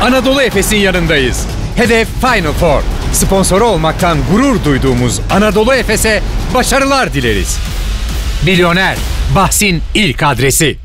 Anadolu Efes'in yanındayız. Hedef Final Four. Sponsoru olmaktan gurur duyduğumuz Anadolu Efes'e başarılar dileriz. Milyoner, bahsin ilk adresi.